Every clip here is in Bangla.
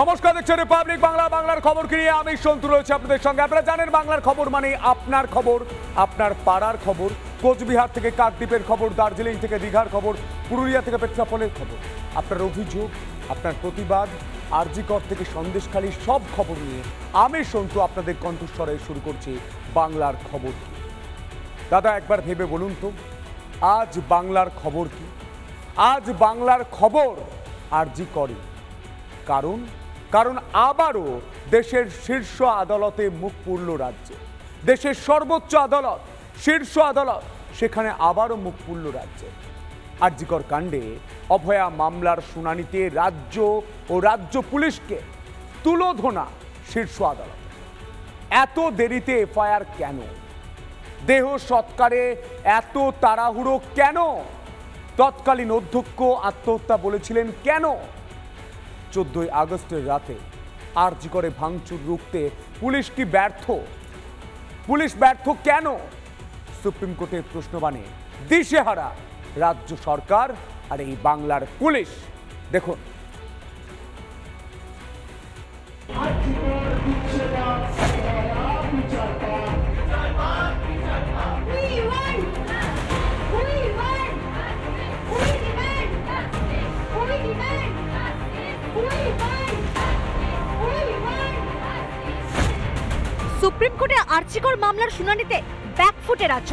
নমস্কার, দেখছেন রিপাবলিক বাংলা বাংলার খবর নিয়ে আমি সন্তু রয়েছে আপনাদের সঙ্গে। আপনারা জানেন বাংলার খবর মানে আপনার খবর, আপনার পাড়ার খবর, কোচবিহার থেকে কাকদ্বীপের খবর, দার্জিলিং থেকে দীঘার খবর, পুরুলিয়া থেকে পেট্রাপলের খবর, আপনার অভিযোগ, আপনার প্রতিবাদ, আরজিকর থেকে সন্দেশখালী সব খবর নিয়ে আমি সন্তু আপনাদের কণ্ঠস্বরে শুরু করছি বাংলার খবর দাদা, একবার ভেবে বলুন তো, আজ বাংলার খবর কি? আজ বাংলার খবর আরজি করে কারণ কারণ আবারও দেশের শীর্ষ আদালতে মুখ পুরল রাজ্য। দেশের সর্বোচ্চ আদালত, শীর্ষ আদালত, সেখানে আবারও মুখ পুরল রাজ্যে। আরজিকর কাণ্ডে অভয়া মামলার শুনানিতে রাজ্য ও রাজ্য পুলিশকে তুলোধনা শীর্ষ আদালত। এত দেরিতে এফআইআর কেন? দেহ সৎকারে এত তাড়াহুড়ো কেন? তৎকালীন অধ্যক্ষ আত্মহত্যা বলেছিলেন কেন? চোদ্দই আগস্টের রাতে আরজি করে ভাঙচুর রুখতে পুলিশ কি ব্যর্থ? পুলিশ ব্যর্থ কেন? সুপ্রিম কোর্টের প্রশ্নবাণে দিশেহারা রাজ্য সরকার আর এই বাংলার পুলিশ। দেখুন। সুপ্রিম কোর্টে আর্চিকর মামলার শুনানিতে ব্যাকফুটে রাজ্য।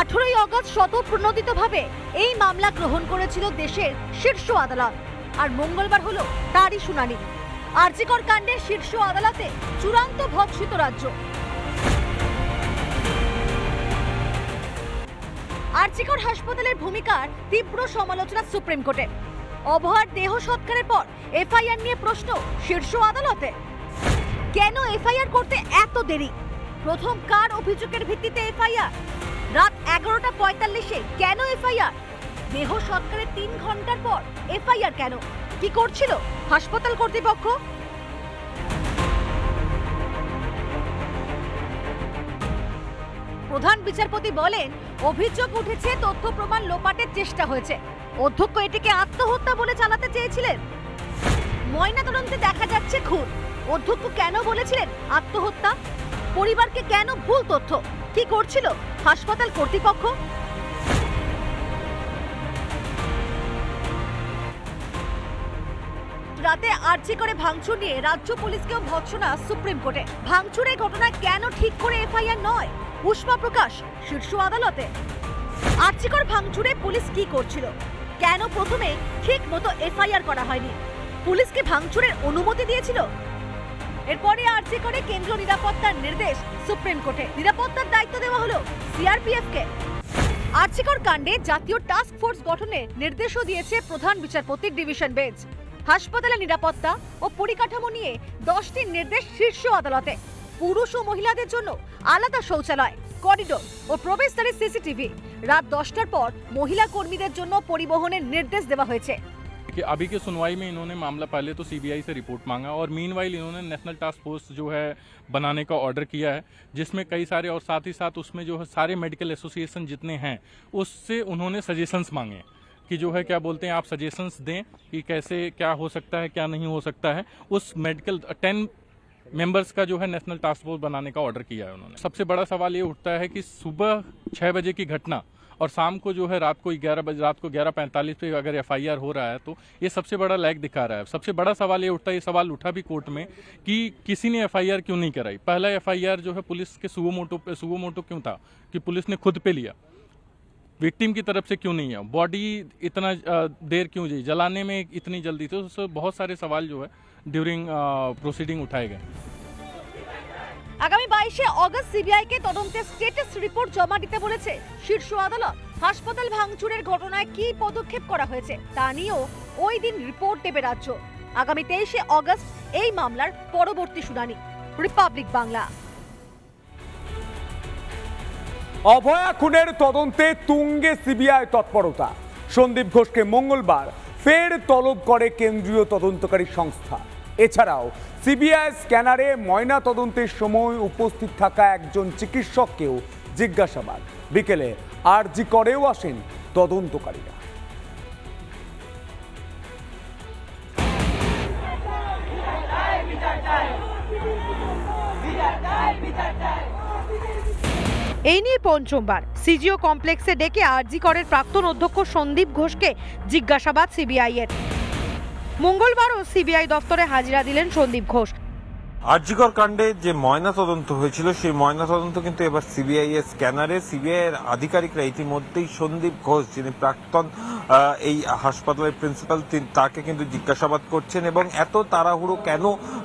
আঠেরোই অগস্ট স্বতঃপ্রণোদিতভাবে এই মামলা গ্রহণ করেছিল দেশের শীর্ষ আদালত, আর মঙ্গলবার হলো তারই শুনানি। আর্চিকর কাণ্ডে শীর্ষ আদালতে চূড়ান্ত ভৎসিত রাজ্য। আর্চিকর হাসপাতালের ভূমিকার তীব্র সমালোচনা সুপ্রিম কোর্টে। অভয়ার দেহ সৎকারের পর এফআইআর নিয়ে প্রশ্ন শীর্ষ আদালতে। কেন এফআইআর করতে এত দেরি? প্রথম কার অভিযোগের ভিত্তিতে এফআইআর? রাত এগারোটা পঁয়তাল্লিশে কেন এফআইআর? দেহ সৎকারের তিন ঘণ্টার পর এফআইআর কেন? কি করছিল হাসপাতাল কর্তৃপক্ষ? প্রধান বিচারপতি বলেন, অভিযোগ উঠেছে, তথ্য প্রমাণ লোপাটের চেষ্টা হয়েছে। অধ্যক্ষ এটিকে আত্মহত্যা বলে চালাতে চেয়েছিলেন। ময়নাতদন্তে দেখা যাচ্ছে খুন। অধ্যক্ষ কেন বলেছিলেন আত্মহত্যা? পরিবারকে কেন ভুল তথ্য? কি করছিল হাসপাতাল কর্তৃপক্ষ? রাতে আর্জি করে ভাঙচুর নিয়ে রাজ্য পুলিশকেও ভৎসনা সুপ্রিম কোর্টে। ভাঙচুরের ঘটনা কেন ঠিক করে এফআইআর নয়? পুষ্পা প্রকাশ, শীর্ষ আদালতে। আর্চিকর ভাঙচুরে পুলিশ কি করছিল? কেন প্রথমে ঠিক মতো এফআইআর করা হয়নি? পুলিশকে ভাঙচুরের অনুমতি দিয়েছিল? এরপরে আর্জি করে কেন্দ্র নিরাপত্তার নির্দেশ সুপ্রিম কোর্টে। নিরাপত্তার দায়িত্ব দেওয়া হলো সিআরপিএফ কে আর্চিকর কাণ্ডে জাতীয় টাস্ক ফোর্স গঠনে নির্দেশও দিয়েছে প্রধান বিচারপতির ডিভিশন বেঞ্চ হাসপাতালে নিরাপত্তা ও পরিকাঠামো নিয়ে দশটি নির্দেশ শীর্ষ আদালতে। পুরুষ ও মহিলাদের জন্য আলাদা শৌচালয় করিডোর ও প্রবেশদ্বারে সিসিটিভি রাত দশটার পর মহিলা কর্মীদের জন্য পরিবহনের নির্দেশ দেওয়া হয়েছে। कि अभी की सुनवाई में इन्होंने मामला पहले तो सीबीआई से रिपोर्ट मांगा और मीन इन्होंने नेशनल टास्क फोर्स जो है बनाने का ऑर्डर किया है, जिसमें कई सारे और साथ ही साथ उसमें जो है सारे मेडिकल एसोसिएशन जितने हैं, उससे उन्होंने सजेशंस मांगे कि जो है क्या बोलते हैं, आप सजेशंस दें कि कैसे क्या हो सकता है, क्या नहीं हो सकता है। उस मेडिकल टेन मेंबर्स का जो है नेशनल टास्क फोर्स बनाने का ऑर्डर किया है उन्होंने। सबसे बड़ा सवाल ये उठता है कि सुबह छः बजे की घटना और शाम को जो है रात को ग्यारह बजे, रात को ग्यारह पैंतालीस पे अगर एफआईआर हो रहा है तो ये सबसे बड़ा लैग दिखा रहा है। सबसे बड़ा सवाल ये उठता है, ये सवाल उठा भी कोर्ट में कि किसी ने एफआईआर क्यों नहीं कराई? पहला एफआईआर जो है पुलिस के सुवो मोटो सुवो मोटो क्यों था कि पुलिस ने खुद पे लिया? विक्टिम की तरफ़ से क्यों नहीं है बॉडी इतना देर क्यों जी? जलाने में इतनी जल्दी थी उससे बहुत सारे सवाल जो है ड्यूरिंग प्रोसीडिंग उठाए गए। আগামী বাইশে অগস্ট সিবিআই কে তদন্তের স্টেটাস রিপোর্ট জমা দিতে বলেছে শীর্ষ আদালত। হাসপাতাল ভাঙচুরের ঘটনায় কি পদক্ষেপ করা হয়েছে তা নিয়েও ওই দিন রিপোর্ট দেবে রাজ্য। আগামী তেইশে অগস্ট এই মামলার পরবর্তী শুনানি। রিপাবলিক বাংলা অভয়া খুনের তদন্তে তুঙ্গে সিবিআই তৎপরতা। সন্দীপ ঘোষকে মঙ্গলবার ফের তলব করে কেন্দ্রীয় তদন্তকারী সংস্থা। এছাড়াও সিবিআই স্ক্যানারে ময়না তদন্তের সময় উপস্থিত থাকা একজন চিকিৎসককেও জিজ্ঞাসাবাদ। বিকেলে আরজি করেও আসেন তদন্তকারীরা। এই নিয়ে পঞ্চমবার সিজিও কমপ্লেক্সে ডেকে আরজি করের প্রাক্তন অধ্যক্ষ সন্দীপ ঘোষকে জিজ্ঞাসাবাদ সিবিআইয়ের এর মঙ্গলবারও সিবিআই দফতরে হাজিরা দিলেন সন্দীপ ঘোষ। আরজিকর কাণ্ডে যে ময়না তদন্ত হয়েছিল, সেই ময়না তদন্ত কিন্তু এবার সিবিআই এর স্ক্যানারে। সিবিআই এর আধিকারিকরা ইতিমধ্যেই সন্দীপ ঘোষ, যিনি প্রাক্তন এই হাসপাতালের প্রিন্সিপাল তাকে কিন্তু জিজ্ঞাসাবাদ করছেন এবং এত তাড়াহুড়ো কেন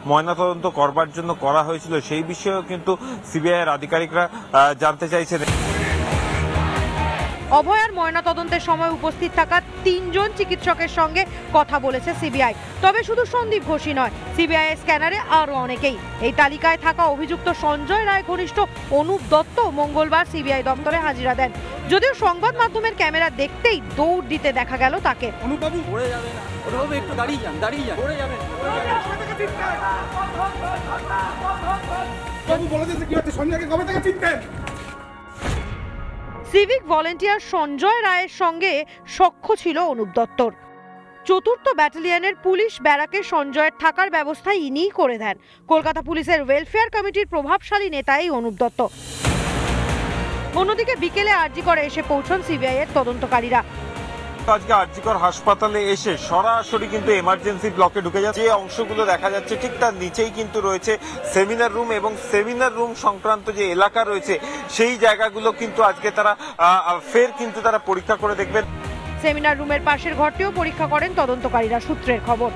ময়না তদন্ত করবার জন্য করা হয়েছিল সেই বিষয়েও কিন্তু সিবিআই এর আধিকারিকরা জানতে চাইছেন। অভয়ার ময়নাতদন্তের সময় উপস্থিত থাকা তিনজন চিকিৎসকের সঙ্গে কথা বলেছে সিবিআই। তবে শুধু সন্দীপ ঘোষই নয় সিবিআই স্ক্যানারে আরও অনেকেই। এই তালিকায় থাকা অভিযুক্ত সঞ্জয় রায় ঘনিষ্ঠ অনুপ দত্ত মঙ্গলবার সিবিআই দপ্তরে হাজিরা দেন। যদিও সংবাদ মাধ্যমের ক্যামেরা দেখতেই দৌড় দিতে দেখা গেল তাকে। যাবে না। একটু দাঁড়িয়ে যান দাঁড়িয়ে যান। বাবু বলে দিতে কি হচ্ছে? সঞ্জয়কে কবে থেকে চিনতেন? সিভিক ভলেন্টিয়ার সঞ্জয় রায়ের সঙ্গে সখ্য ছিল অনুপ দত্তর। চতুর্থ ব্যাটালিয়নের পুলিশ ব্যারাকে সঞ্জয়ের থাকার ব্যবস্থা ইনিই করে দেন। কলকাতা পুলিশের ওয়েলফেয়ার কমিটির প্রভাবশালী নেতা এই অনুপ দত্ত। অন্যদিকে বিকেলে আরজি করে এসে পৌঁছন সিবিআইয়ের এর তদন্তকারীরা আজকে আরজিকর হাসপাতালে এসে সরাসরি কিন্তু এমার্জেন্সি ব্লকে ঢুকে যাচ্ছে। যে অংশগুলো দেখা যাচ্ছে ঠিক তার নিচেই কিন্তু রয়েছে সেমিনার রুম এবং সেমিনার রুম সংক্রান্ত যে এলাকা রয়েছে, সেই জায়গাগুলো কিন্তু আজকে তারা ফের কিন্তু তারা পরীক্ষা করে দেখবেন। সেমিনার রুমের পাশের ঘরটিও পরীক্ষা করেন তদন্তকারীরা সূত্রের খবর।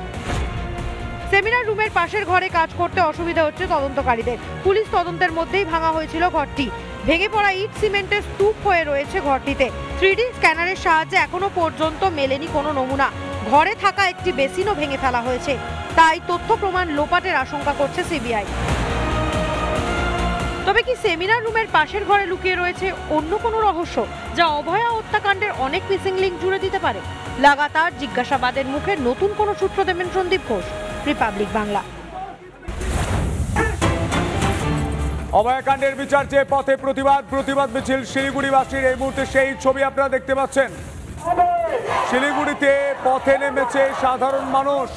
সেমিনার রুমের পাশের ঘরে কাজ করতে অসুবিধা হচ্ছে তদন্তকারীদের। পুলিশ তদন্তের মধ্যেই ভাঙা হয়েছিল ঘরটি। ভেঙে পড়া ইট সিমেন্টের স্তূপ হয়ে রয়েছে ঘরটিতে। থ্রিডি স্ক্যানারের সাহায্যে এখনও পর্যন্ত মেলেনি কোনো নমুনা। ঘরে থাকা একটি বেসিনও ভেঙে ফেলা হয়েছে। তাই তথ্য প্রমাণ লোপাটের আশঙ্কা করছে সিবিআই। তবে কি সেমিনার রুমের পাশের ঘরে লুকিয়ে রয়েছে অন্য কোনো রহস্য, যা অভয়া হত্যাকাণ্ডের অনেক মিসিং লিঙ্ক জুড়ে দিতে পারে? লাগাতার জিজ্ঞাসাবাদের মুখে নতুন কোনো সূত্র দেবেন সন্দীপ ঘোষ, রিপাবলিক বাংলা। অভয়াকাণ্ডের বিচার চেয়ে পথে প্রতিবাদ প্রতিবাদ মিছিল শিলিগুড়িবাসীর এই মুহূর্তে সেই ছবি আপনারা দেখতে পাচ্ছেন। শিলিগুড়িতে পথে নেমেছে সাধারণ মানুষ।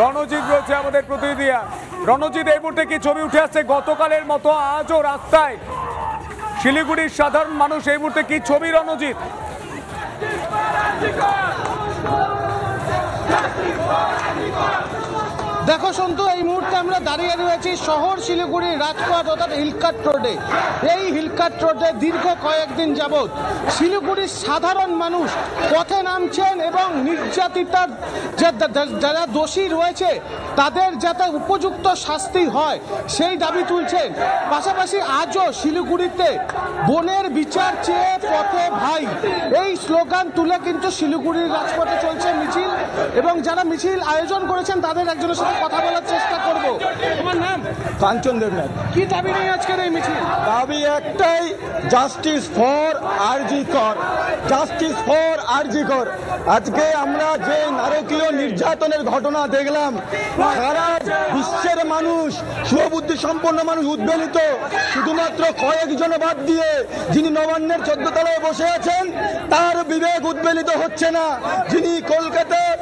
রণজিৎ রয়েছে আমাদের প্রতিনিধি। রণজিৎ, এই মুহূর্তে কি ছবি উঠে আসছে? গতকালের মতো আজও রাস্তায় শিলিগুড়ির সাধারণ মানুষ, এই মুহূর্তে কি ছবি রণজিৎ? দেখো সন্তু, এই মুহূর্তে আমরা দাঁড়িয়ে রয়েছি শহর শিলিগুড়ির রাজপথ, অর্থাৎ হিলকাট রোডে। এই হিলকাট রোডে দীর্ঘ কয়েকদিন যাবৎ শিলিগুড়ির সাধারণ মানুষ পথে নামছেন এবং নির্যাতিতার যে যারা দোষী রয়েছে, তাদের যাতে উপযুক্ত শাস্তি হয়, সেই দাবি তুলছেন। পাশাপাশি আজও শিলিগুড়িতে বনের বিচার চেয়ে পথে ভাই। এই স্লোগান তুলে কিন্তু শিলিগুড়ির রাজপথে চলছে মিছিল এবং যারা মিছিল আয়োজন করেছেন, তাদের একজনের সাথে কথা বলার চেষ্টা করব। তোমার নাম? কাঞ্চন দেবনাথ। কি দাবি নিয়ে আজকের এই মিছিল? দাবি একটাই জাস্টিস ফর আরজি কর জাস্টিস ফর আরজি কর আজকে আমরা যে নারকীয় নির্যাতনের ঘটনা দেখলাম সারা বিশ্বের মানুষ শুভবুদ্ধি সম্পন্ন মানুষ উদ্বেলিত। শুধুমাত্র কয়েকজন বাদ দিয়ে যিনি নবান্নের চোদ্দ তলায় বসে আছেন তার বিবেক উদ্বেলিত হচ্ছে না। যিনি কলকাতার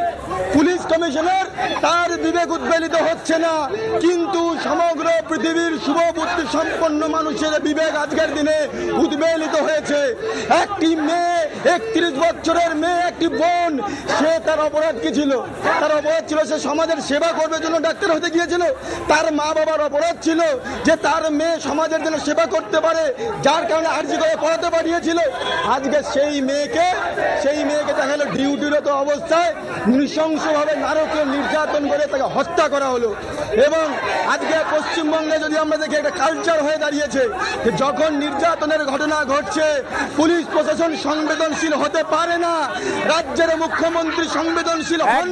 পুলিশ কমিশনার, তার বিবেক উদ্বেলিত হচ্ছে না। কিন্তু সমগ্র পৃথিবীর শুভবুদ্ধি সম্পন্ন মানুষের বিবেক আজকের দিনে উদ্বেলিত হয়েছে। একটি মেয়ে, একত্রিশ বছরের মেয়ে, একটি বোন, সে তার অপরাধ কি ছিল? তার অপরাধ ছিল সে সমাজের সেবা করবে জন্য ডাক্তার হতে গিয়েছিল। তার মা বাবার অপরাধ ছিল যে তার মেয়ে সমাজের জন্য সেবা করতে পারে, যার কারণে আর্জি করে পড়াতে পাঠিয়েছিল। আজকে সেই মেয়েকে সেই মেয়েকে দেখা গেল ডিউটিরত অবস্থায়। নৃশংসভাবে নারকীয় নির্যাতন করে তাকে হত্যা করা হলো। এবং আজকে পশ্চিমবঙ্গে যদি আমরা দেখি একটা কালচার হয়ে দাঁড়িয়েছে যে যখন নির্যাতনের ঘটনা ঘটছে পুলিশ প্রশাসন সংবেদনশীল হতে পারে না। রাজ্যের মুখ্যমন্ত্রী সংবেদনশীল হন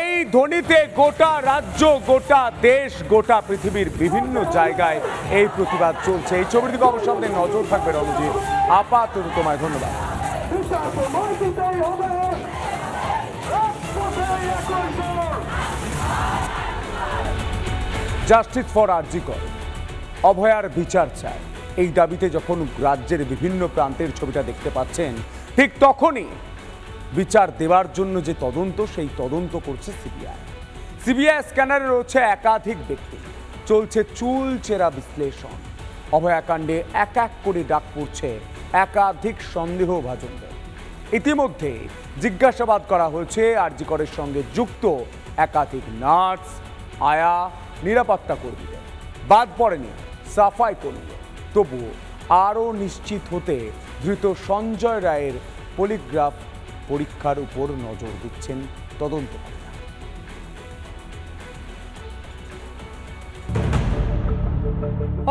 এই ধ্বনিতে গোটা রাজ্য গোটা দেশ গোটা পৃথিবীর বিভিন্ন জায়গায় এই প্রতিবাদ চলছে। এই ছবির দিকে অবশ্য নজর থাকবে রণজিৎ। আপাতত তোমায় ধন্যবাদ। জাস্টিস ফর আরজি কর অভয়ার বিচার চায়। এই দাবিতে যখন রাজ্যের বিভিন্ন প্রান্তের ছবিটা দেখতে পাচ্ছেন, ঠিক তখনই বিচার দেওয়ার জন্য যে তদন্ত, সেই তদন্ত করছে সিবিআই সিবিআই স্ক্যানারে রয়েছে একাধিক ব্যক্তি। চলছে চুল চেরা বিশ্লেষণ। অভয়াকাণ্ডে এক এক করে ডাক পড়ছে একাধিক সন্দেহভাজনদের। ইতিমধ্যে জিজ্ঞাসাবাদ করা হয়েছে আরজিকরের সঙ্গে যুক্ত একাধিক নার্স, আয়া নিরাপত্তা কর্মীদের। বাদ পড়েনি, সাফাই কর্মীদের। তবুও আরও নিশ্চিত হতে ধৃত সঞ্জয় রায়ের পলিগ্রাফ পরীক্ষার উপর নজর দিচ্ছেন তদন্তকারীরা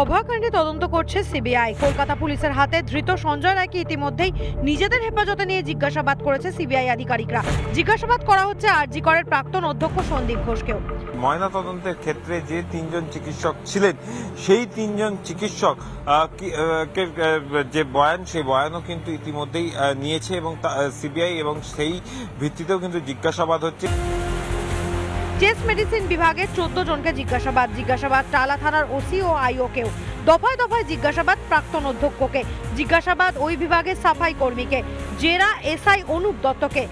অভয়াকাণ্ডে তদন্ত করছে সিবিআই। কলকাতা পুলিশের হাতে ধৃত সঞ্জয় রায়কে ইতিমধ্যেই নিজেদের হেফাজতে নিয়ে জিজ্ঞাসাবাদ করেছে সিবিআই আধিকারিকরা। জিজ্ঞাসাবাদ করা হচ্ছে আরজি করের প্রাক্তন অধ্যক্ষ সন্দীপ ঘোষকেও। ময়না তদন্তের ক্ষেত্রে যে তিনজন চিকিৎসক ছিলেন, সেই তিনজন চিকিৎসক যে বয়ান, সেই বয়ানও কিন্তু ইতিমধ্যেই নিয়েছে এবং সিবিআই এবং সেই ভিত্তিতেও কিন্তু জিজ্ঞাসাবাদ হচ্ছে। চেস্ট মেডিসিন বিভাগের চোদ্দ জনকে জিজ্ঞাসাবাদ জিজ্ঞাসাবাদ টালা থানার ওসি ও আইওকেও। দফায় দফায় জিজ্ঞাসাবাদ প্রাক্তন অধ্যক্ষকে। জিজ্ঞাসাবাদ ওই বিভাগের সাফাই কর্মীকে, জেরা এসআই অনুপ দত্তকে।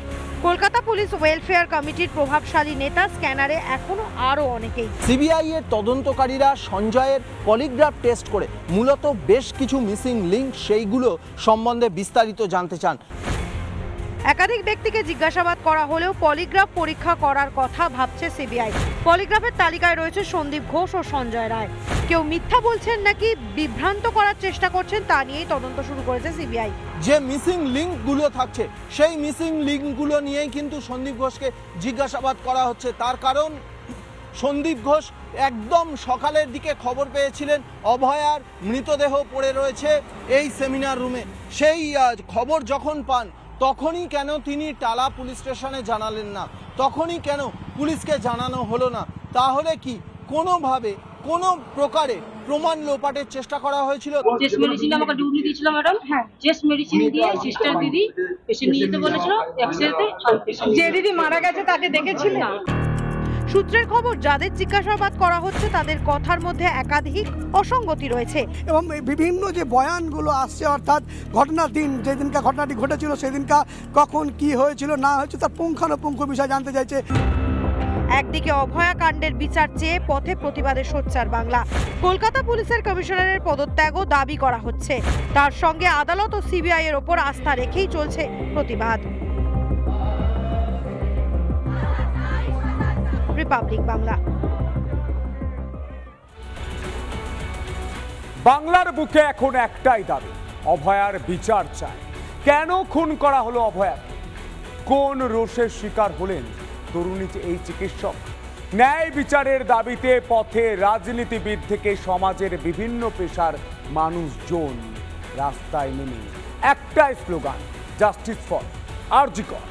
কলকাতা পুলিশ ওয়েলফেয়ার কমিটির প্রভাবশালী নেতা, স্ক্যানারে এখনও আরও অনেকেই। সিবিআই এর তদন্তকারীরা সঞ্জয়ের পলিগ্রাফ টেস্ট করে মূলত বেশ কিছু মিসিং লিঙ্ক সেইগুলো সম্বন্ধে বিস্তারিত জানতে চান। একাধিক ব্যক্তিকে জিজ্ঞাসাবাদ করা হলেও পলিগ্রাফ পরীক্ষা করার কথা ভাবছে সিবিআই। পলিগ্রাফের তালিকায় রয়েছে সন্দীপ ঘোষ ও সঞ্জয় রায়। কেউ মিথ্যা বলছেন নাকি বিভ্রান্ত করার চেষ্টা করছেন তা নিয়েই তদন্ত শুরু করেছে সিবিআই। যে মিসিং লিঙ্কগুলো থাকছে, সেই মিসিং লিঙ্কগুলো নিয়েই কিন্তু সন্দীপ ঘোষকে জিজ্ঞাসাবাদ করা হচ্ছে। তার কারণ, সন্দীপ ঘোষ একদম সকালের দিকে খবর পেয়েছিলেন, অভয়ার মৃতদেহ পড়ে রয়েছে এই সেমিনার রুমে। সেই খবর যখন পান তখনই কেন তিনি টালা পুলিশ স্টেশনে জানালেন না? তখনই কেন পুলিশকে জানানো হলো না? তাহলে কি কোনোভাবে কোনো প্রকারে প্রমাণ লোপাটের চেষ্টা করা হয়েছিল? মেডিসিন আমাকে ডিউটি দিয়েছিল ম্যাডাম হ্যাঁ। মেডিসিন দিয়ে সিস্টার দিদি পেশেন্ট নিয়ে যেতে বলেছিল এক্সরেতে যে দিদি মারা গেছে তাকে দেখেছিল? সূত্রের খবর যাদের জিজ্ঞাসাবাদ করা হচ্ছে তাদের কথার মধ্যে একাধিক অসঙ্গতি রয়েছে। এবং বিভিন্ন যে বয়ানগুলো আসছে অর্থাৎ ঘটনার দিন যেদিনকা ঘটনাটি ঘটেছিল সেদিনকা কখন কি হয়েছিল না হয়েছে তার পুঙ্খানুপুঙ্খ বিষয় জানতে চাইছে। একদিকে অভয়াকাণ্ডের বিচার চেয়ে পথে প্রতিবাদে সোচ্চার বাংলা। কলকাতা পুলিশের কমিশনারের পদত্যাগও দাবি করা হচ্ছে। তার সঙ্গে আদালত ও সিবিআই এর ওপর আস্থা রেখেই চলছে প্রতিবাদ। রিপাবলিক বাংলা বাংলার বুকে এখন একটাই দাবি, অভয়ার বিচার চায় কেন খুন করা হলো অভয়াকে কোন রোষের শিকার হলেন তরুণী এই চিকিৎসক? ন্যায় বিচারের দাবিতে পথে রাজনীতিবিদ থেকে সমাজের বিভিন্ন পেশার মানুষজন রাস্তায় নেমে। একটাই স্লোগান, জাস্টিস ফর আরজিকর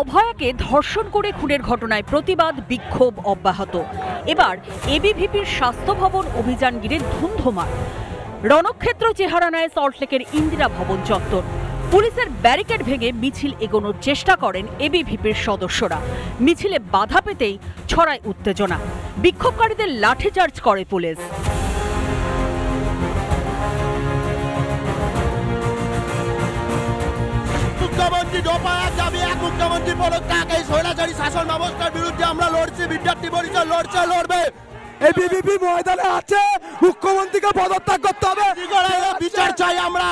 অভয়াকে ধর্ষণ করে খুনের ঘটনায় প্রতিবাদ, বিক্ষোভ অব্যাহত। এবার এবিভিপির স্বাস্থ্য ভবন অভিযান ঘিরে ধুন্ধুমার। রণক্ষেত্র চেহারা নেয় সল্টলেকের ইন্দিরা ভবন চত্বর। পুলিশের ব্যারিকেড ভেঙে মিছিল এগোনোর চেষ্টা করেন এবিভিপির সদস্যরা। মিছিলে বাধা পেতেই ছড়ায় উত্তেজনা। বিক্ষোভকারীদের লাঠিচার্জ করে পুলিশ। মুখ্যমন্ত্রী দোপায় যাবে এক মুখ্যমন্ত্রী পদত্যাগ। এই স্বৈরাচারী শাসন ব্যবস্থার বিরুদ্ধে আমরা লড়ছি বিদ্যার্থী পরিষদ লড়ছে লড়বে। এই বিবিপি ময়দানে আছে মুখ্যমন্ত্রীকে পদত্যাগ করতে হবে। বিচার চাই আমরা?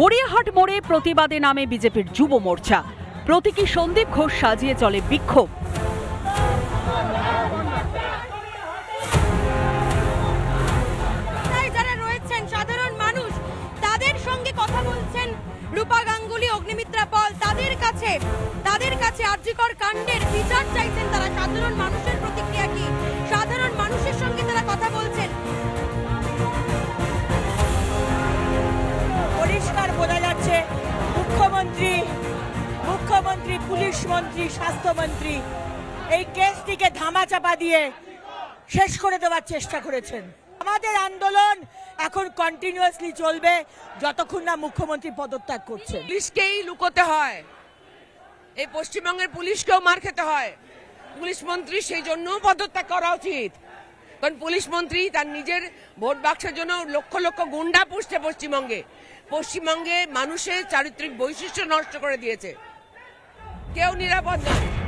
গড়িয়াহাট মোড়ে প্রতিবাদে নামে বিজেপির যুব মোর্চা। প্রতীকী সন্দীপ ঘোষ সাজিয়ে চলে বিক্ষোভ। যারা রয়েছেন সাধারণ মানুষ তাদের সঙ্গে কথা বলছেন রূপা গাঙ্গুলি, অগ্নিমিত্রা পল তাদের কাছে তাদের কাছে আর্যিকর কাণ্ডের বিচার চাইছেন তারা। সাধারণ মানুষের প্রতিক্রিয়া কি? সাধারণ মানুষের সঙ্গে তারা কথা বলছেন। পরিষ্কার বোঝা যাচ্ছে মুখ্যমন্ত্রী মুখ্যমন্ত্রী, পুলিশ মন্ত্রী, স্বাস্থ্যমন্ত্রী, এই কেসটিকে ধামাচাপা দিয়ে শেষ করে দেওয়ার চেষ্টা করেছেন। আমাদের আন্দোলন এখন কন্টিনিউয়াসলি চলবে যতক্ষণ না মুখ্যমন্ত্রী পদত্যাগ করছে। পুলিশকেই লুকোতে হয়। এই পশ্চিমবঙ্গের পুলিশকেও মার খেতে হয়। পুলিশ মন্ত্রী সেই জন্য পদত্যাগ করা উচিত। কারণ পুলিশ মন্ত্রী তার নিজের ভোট বাক্সের জন্য লক্ষ লক্ষ গুন্ডা পুষছে পশ্চিমবঙ্গে। পশ্চিমবঙ্গে মানুষের চারিত্রিক বৈশিষ্ট্য নষ্ট করে দিয়েছে। কেউ নিরাপদ নয়।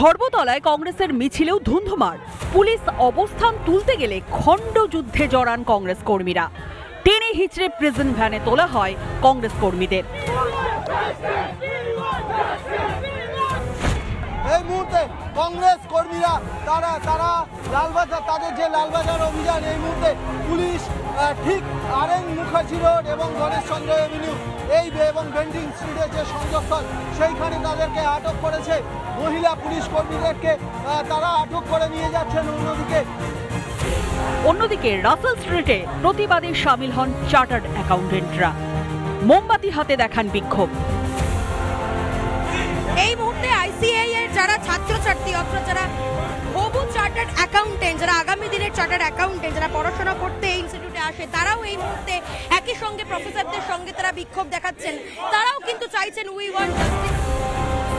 ধর্মতলায় কংগ্রেসের মিছিলেও ধুন্ধুমার। পুলিশ অবস্থান তুলতে গেলে খণ্ড যুদ্ধে জড়ান কংগ্রেস কর্মীরা। টেনে হিচড়ে প্রেজেন্ট ভ্যানে তোলা হয় কংগ্রেস কর্মীদের। এই মুহূর্তে কংগ্রেস কর্মীরা তারা তারা লালবাজার তাদের যে লালবাজার অভিযান এই মুহূর্তে পুলিশ ঠিক আর এন মুখার্জি রোড এবং গণেশ চন্দ্র এভিনিউ এই এবং বেন্ডিং স্ট্রিটের যে সংযোগস্থল সেইখানে তাদেরকে আটক করেছে মহিলা পুলিশ কর্মীদেরকে। তারা আটক করে নিয়ে যাচ্ছেন অন্যদিকে। অন্যদিকে রাসেল স্ট্রিটে প্রতিবাদে সামিল হন চার্টার্ড অ্যাকাউন্টেন্টরা। মোমবাতি হাতে দেখান বিক্ষোভ। এই মুহূর্তে যারা ছাত্রছাত্রী অথবা যারা হবু চার্টার্ড অ্যাকাউন্টেন্ট, যারা আগামী দিনের চার্টার্ড অ্যাকাউন্টেন্ট, যারা পড়াশোনা করতে এই ইনস্টিটিউটে আসে, তারাও এই মুহূর্তে একই সঙ্গে প্রফেসরদের সঙ্গে তারা বিক্ষোভ দেখাচ্ছেন। তারাও কিন্তু চাইছেন উই ওয়ান্ট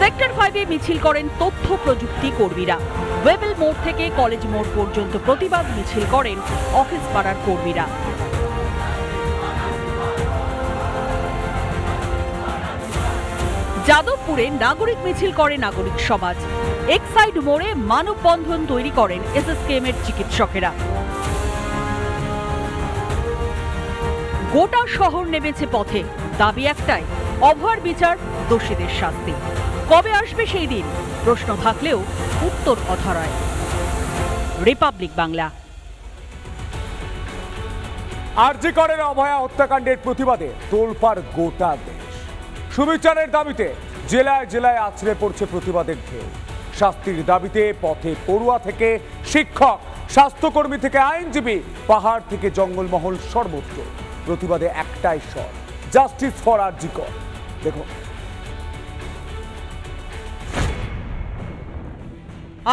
সেক্টর ফাইভে মিছিল করেন তথ্য প্রযুক্তি কর্মীরা। ওয়েবেল মোড় থেকে কলেজ মোড় পর্যন্ত প্রতিবাদ মিছিল করেন অফিস পাড়ার কর্মীরা। যাদবপুরে নাগরিক মিছিল করে নাগরিক সমাজ। এক্সাইড মোড়ে মানববন্ধন তৈরি করেন এসএসকেএম এর চিকিৎসকেরা। গোটা শহর নেমেছে পথে। দাবি একটাই, অভয়ার বিচার, দোষীদের শাস্তি। কবে আসবে সেই দিন? প্রশ্ন থাকলেও উত্তর অধরায়। রিপাবলিক বাংলা। আরজি করের অভয়া হত্যাকাণ্ডের প্রতিবাদে তোলপাড় গোটা দেশ। সুবিচারের দাবিতে জেলায় জেলায় আছড়ে পড়ছে প্রতিবাদের ঢেউ। শাস্তির দাবিতে পথে পড়ুয়া থেকে শিক্ষক, স্বাস্থ্যকর্মী থেকে আইনজীবী, পাহাড় থেকে জঙ্গলমহল সর্বত্র। প্রতিবাদে একটাই স্বর, জাস্টিস ফর আরজি কর। দেখুন।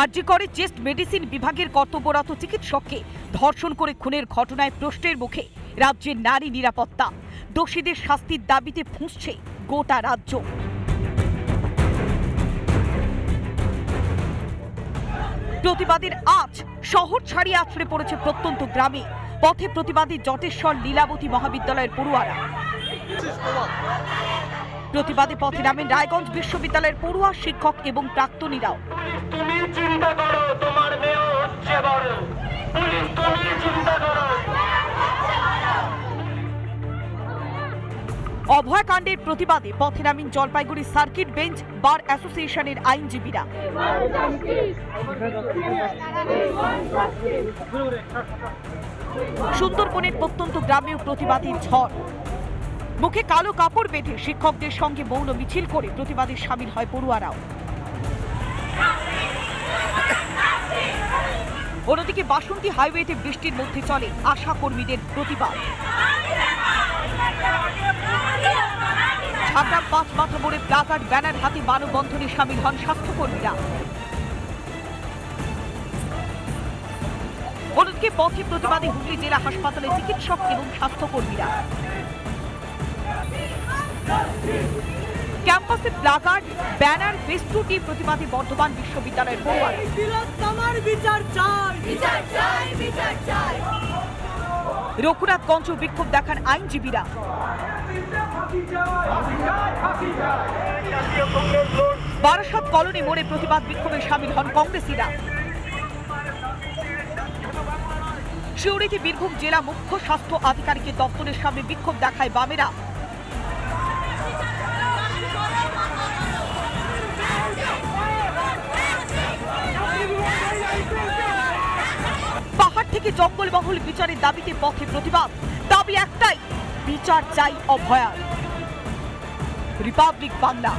আরজি করে চেস্ট মেডিসিন বিভাগের কর্তব্যরত চিকিৎসককে ধর্ষণ করে খুনের ঘটনায় প্রশ্নের মুখে রাজ্যের নারী নিরাপত্তা। দোষীদের শাস্তির দাবিতে ফুঁসছে গোটা রাজ্য। প্রতিবাদের আজ শহর ছাড়িয়ে আছড়ে পড়েছে প্রত্যন্ত গ্রামে। পথে প্রতিবাদী জটেশ্বর লীলাবতী মহাবিদ্যালয়ের পড়ুয়ারা। প্রতিবাদে পথে নামেন রায়গঞ্জ বিশ্ববিদ্যালয়ের পড়ুয়া শিক্ষক এবং প্রাক্তনীরাও। তুমি চিন্তা করো, তোমার মেয়ে হচ্ছে বড়। তুমি চিন্তা অভয়াকাণ্ডের প্রতিবাদে পথে নামেন জলপাইগুড়ি সার্কিট বেঞ্চ বার অ্যাসোসিয়েশনের আইনজীবীরা। সুন্দরবনের প্রত্যন্ত গ্রামেও প্রতিবাদের ঝড়। মুখে কালো কাপড় বেঁধে শিক্ষকদের সঙ্গে মৌন মিছিল করে প্রতিবাদে সামিল হয় পড়ুয়ারাও। অন্যদিকে বাসন্তী হাইওয়েতে বৃষ্টির মধ্যে চলে আশা কর্মীদের প্রতিবাদ। ঝাড়গ্রাম পাঁচ মাথা মোড়ে প্লাকার্ড ব্যানার হাতে মানববন্ধনে সামিল হন স্বাস্থ্যকর্মীরা। অন্যদিকে পথে প্রতিবাদে হুগলি জেলা হাসপাতালে চিকিৎসক এবং স্বাস্থ্যকর্মীরা। ক্যাম্পাসে প্লাকার্ড ব্যানার বেস্টুটি প্রতিবাদে বর্ধমান বিশ্ববিদ্যালয়ের পড়ুয়ারা। বিচার চাই। বিচার চাই বিচার চাই। রঘুনাথগঞ্জ বিক্ষোভ দেখান আইনজীবীরা। বারাসাত কলোনি মোড়ে প্রতিবাদ বিক্ষোভে সামিল হন কংগ্রেসীরা। শিউরিতে বীরভূম জেলা মুখ্য স্বাস্থ্য আধিকারিকের দপ্তরের সামনে বিক্ষোভ দেখায় বামেরা। থেকে জঙ্গলমহল বিচারের দাবিতে পথে প্রতিবাদ। দাবি একটাই বিচার চাই অভয়ার। রিপাবলিক বাংলা।